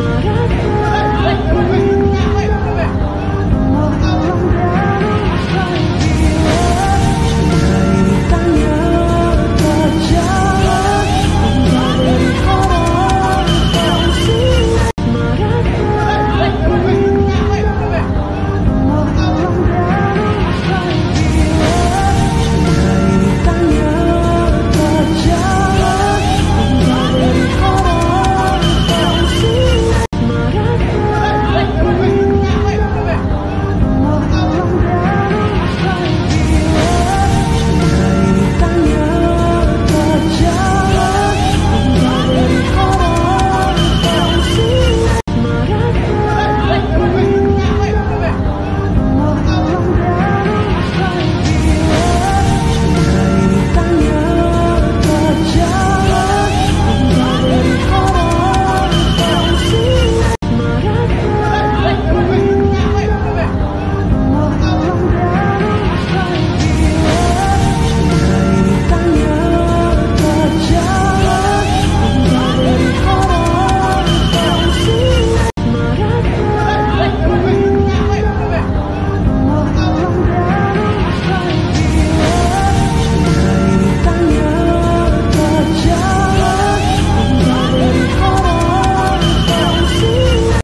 Maratón